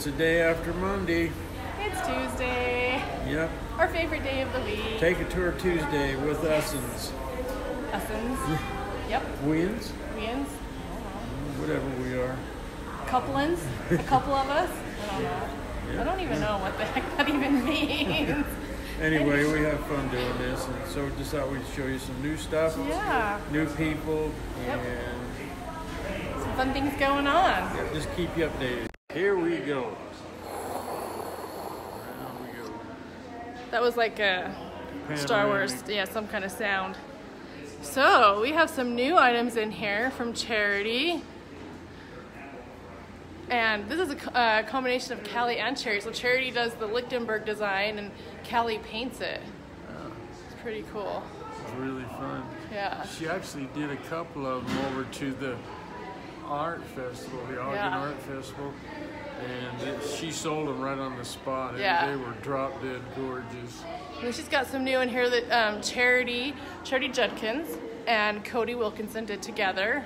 It's a day after Monday. It's Tuesday, Yep. our favorite day of the week. Take a tour Tuesday with Ussens. Essence. Yep. Wins? Wins. Whatever we are. Couplins. A couple of us. I don't know. I don't even know what the heck that even means. Anyway, we have fun doing this, and so we just thought we'd show you some new stuff, yeah. new people, Yep. and Some fun things going on. yeah, just keep you updated. Here we go. We go. That was like a Star Wars, yeah, some kind of sound. So we have some new items in here from Charity. And this is a uh, combination of Callie and Charity. So Charity does the Lichtenberg design and Callie paints it. It's pretty cool. It's really fun. Yeah. She actually did a couple of them over to the art festival, the Ogden Yeah. Art Festival, and it, she sold them right on the spot. and Yeah. They were drop dead gorgeous. And she's got some new in here that um, Charity, Charity Judkins and Cody Wilkinson did together.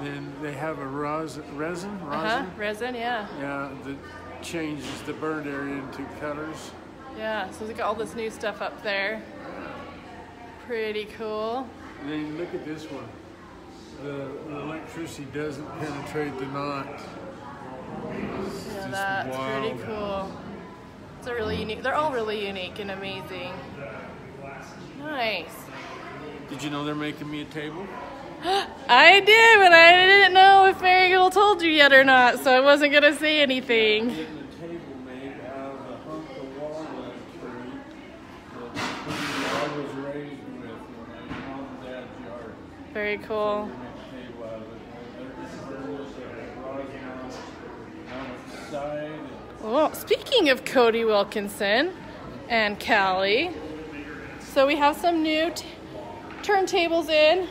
Then they have a ros- resin, rosin, Uh huh. Resin, yeah. yeah, that changes the burned area into colors. Yeah. So we got all this new stuff up there. Pretty cool. And then look at this one. The, the electricity doesn't penetrate the knot. Yeah, just that's pretty cool. It's a really unique. They're all really unique and amazing. Nice. Did you know they're making me a table? I did, but I didn't know if Marigold told you yet or not, so I wasn't gonna say anything. Very a table made out of a hunk of walnut tree that I was raised with in my mom and dad's yard. Very cool. We make a table out of it. There's a rosin on on its side. and- Well, speaking of Cody Wilkinson and Callie, so we have some new t- turntables in.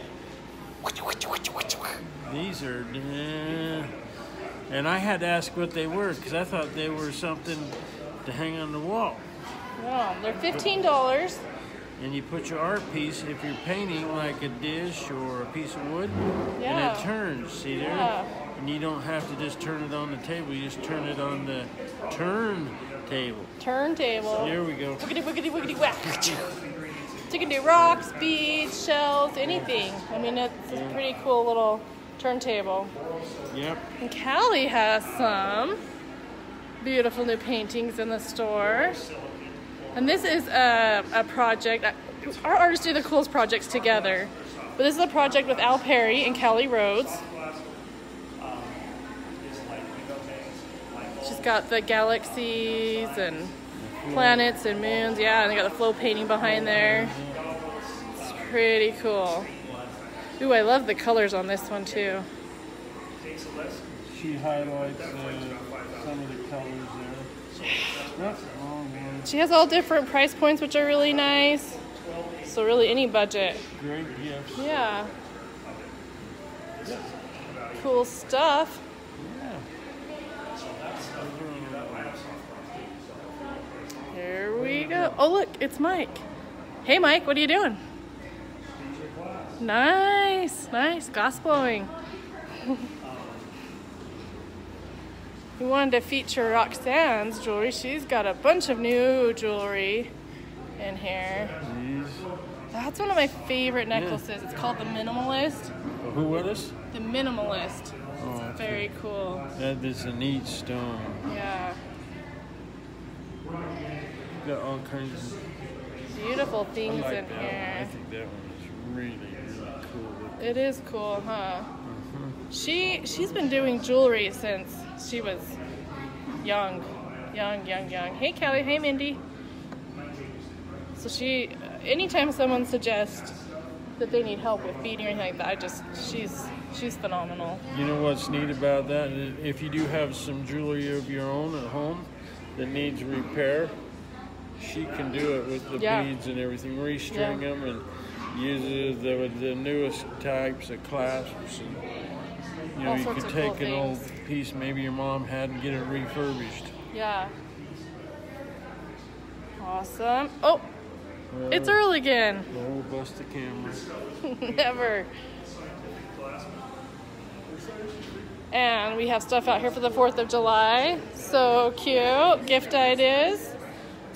These are, eh. and I had to ask what they were because I thought they were something to hang on the wall. Oh, they're fifteen dollars. And you put your art piece, if you're painting like a dish or a piece of wood, Yeah. and it turns, see there? Yeah. And you don't have to just turn it on the table, you just turn it on the turn table. Turntable. There we go. Wiggity wiggity wiggity whack. So you can do rocks, beads, shells, anything. I mean, it's a pretty cool little turntable. Yep. And Callie has some beautiful new paintings in the store. And this is a, a project. Our artists do the coolest projects together. But this is a project with Al Perry and Callie Rhodes. She's got the galaxies and planets and moons. Yeah, and they got the flow painting behind there. It's pretty cool. Ooh, I love the colors on this one too. She highlights uh, some of the colors there. That's the wrong one. She has all different price points, which are really nice. So really, any budget. Great gifts. Yeah. Cool stuff. Here we go. Oh, look, it's Mike. Hey, Mike, what are you doing? Nice, nice. Glass blowing. we wanted to feature Roxanne's jewelry. She's got a bunch of new jewelry in here. That's one of my favorite necklaces. It's called the Minimalist. Oh, who with this? The Minimalist. Oh, It's very cool. That is a neat stone. Yeah. Got all kinds of. Beautiful things like in that one. I think that one is really, really cool. It is cool, huh? Mm-hmm. She she's been doing jewelry since she was young, young, young, young. Hey, Kelly. Hey, Mindy. So she, anytime someone suggests that they need help with feeding or anything like that, I just she's she's phenomenal. You know what's neat about that? If you do have some jewelry of your own at home that needs repair, she can do it with the Yeah. beads and everything, restring Yeah. them and uses the, the newest types of clasps. And, you know, All you could take cool an old piece maybe your mom had and get it refurbished. Yeah. Awesome. Oh, Uh, it's early again. Oh, bust the camera. Never. And we have stuff out here for the 4th of July. So cute. Gift ideas.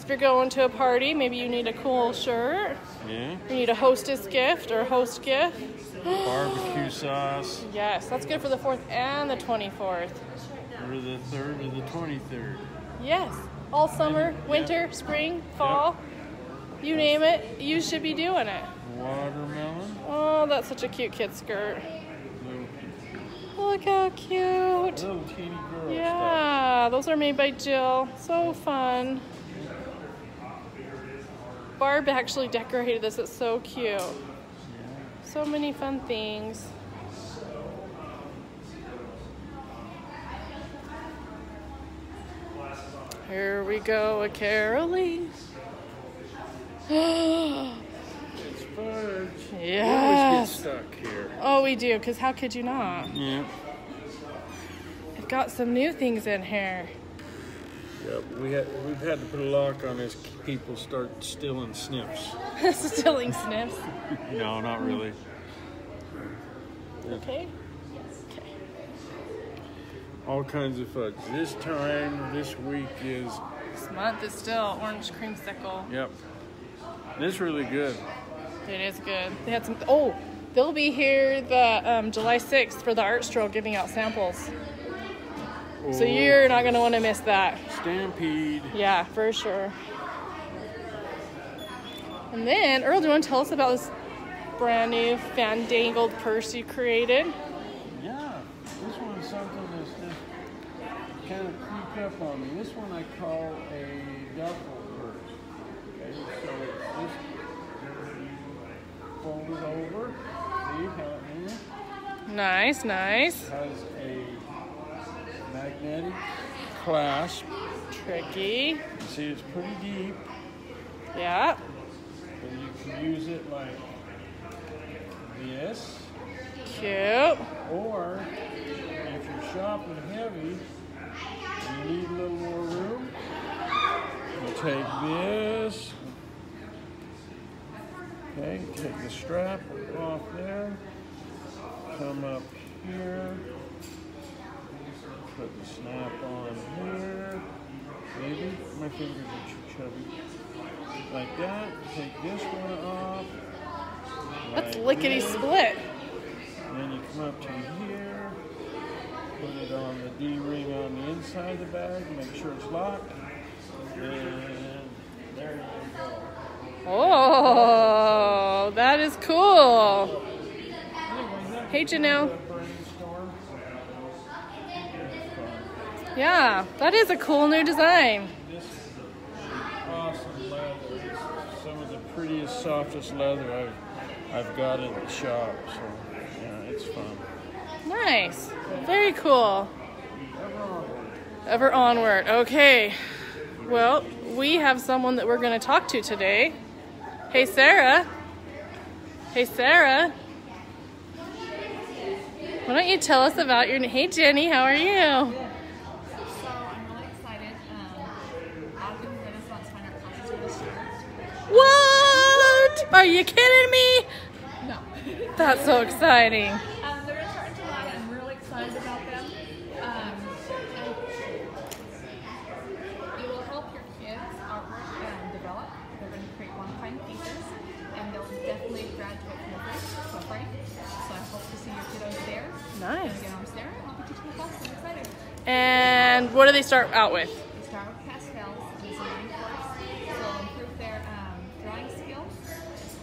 If you're going to a party, maybe you need a cool shirt. Yeah. You need a hostess gift or a host gift. Barbecue sauce Yes, that's good for the 4th and the 24th. Or the third or the twenty-third. Yes, all summer, winter, spring, fall, you name it, you should be doing it. Watermelon. Oh, that's such a cute kid skirt. Look how cute. little teeny girl stuff. Yeah, those are made by Jill. So fun. Barb actually decorated this. It's so cute. So many fun things. Here we go, a Carolee. It's fudge. We yes. always get stuck here. Oh, we do, because how could you not? Yeah. We've got some new things in here. Yep. We had we've had to put a lock on as people start stealing snips. Stealing sniffs. No, not really. Okay. Okay. All kinds of fudge. This time, this week is This month is still orange creamsicle. yep. It's really good. It is good. They had some. Oh, they'll be here the um, July 6th for the art stroll giving out samples. So you're not going to want to miss that. Stampede. Yeah, for sure. And then, Earl, do you want to tell us about this brand new fandangled purse you created? Yeah, this one's something that's just kind of creeped up on me. This one I call a duffel purse. Okay, so it's just folded over. See how it is? Nice, nice. Magnetic clasp. Tricky. You see, it's pretty deep, Yeah. but you can use it like this. Cute. Or if you're shopping heavy and you need a little more room, you take this. Okay, take the strap off there. Come up here. Put the snap on here. Maybe my fingers are too chubby. Like that. Take this one off. That's like lickety this. split. And then you come up to here, put it on the D-ring on the inside of the bag, make sure it's locked, and there you go. Oh, that is cool. Hey, Janelle. a brainstorm. Yeah, that is a cool new design. This is awesome leather. Is some of the prettiest, softest leather I've, I've got in the shop, so yeah, it's fun. Nice. Very cool. Ever onward. Ever onward. Okay. Well, we have someone that we're going to talk to today. Hey, Sarah. Hey, Sarah. Why don't you tell us about your. Hey, Jenny, how are you? So I'm really excited. Um, Ogden Renaissance Fine Art classes are this year. What? Are you kidding me? No. That's so exciting. um, they're in July. I'm really excited about them. Um, and it will help your kids artwork um, develop. They're going to create one-time pieces, and they'll definitely graduate from the first so. So I hope to see your kiddos there. Nice. And Sarah. and I'll be teaching the class. I'm excited. And what do they start out with? They start with pastels and some line course. So it'll improve their um, drawing skills.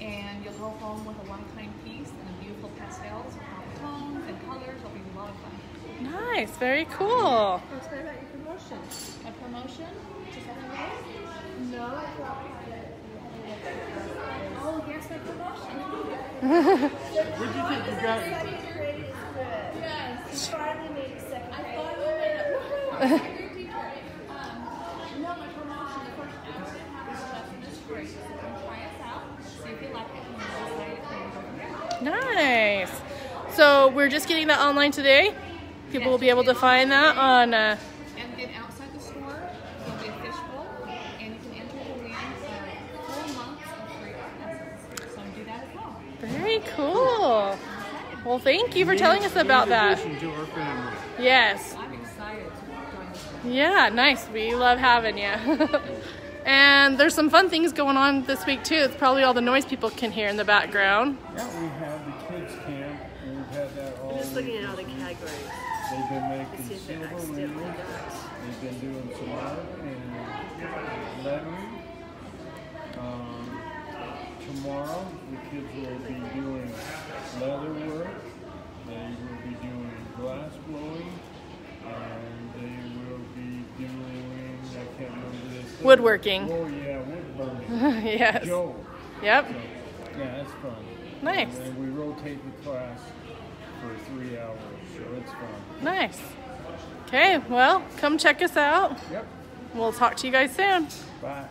And you'll go home with a one-time piece and a beautiful pastels with the tones and colors. It'll be a lot of fun. Nice. Very cool. Let's talk about your promotion. My promotion? Just have a No, I thought Oh, yes, my promotion. Where'd you think you got it? Yes. finally made it second. I thought you made it. Woohoo! You're a teacher. Um, no, my promotion, the first hour and a half of lesson is free. So come try us out, see if you like it, and then decide if you want to go from there. Nice. So we're just getting that online today. People will be able to find that on. Uh, And then outside the store, there'll be a fishbowl, and you can enter to win four months of free art lessons. So do that as well. very cool. Well, thank you for telling us about that. Addition to our family. Yes. I'm excited to join this. Yeah, nice. We love having you. and there's some fun things going on this week too. It's probably all the noise people can hear in the background. Yeah, we have the kids camp. and We've had that all. Just looking at all the categories. They've been making See silver accidentally They've been doing some art and lettering. Um, tomorrow, the kids will be doing leather work. They will be doing glass blowing. Woodworking. Oh, yeah, wood yes. Joe. Yep. So, yeah, it's fun. Nice. And we rotate the class for three hours, so it's fun. Nice. Okay, well, come check us out. Yep. We'll talk to you guys soon. Bye.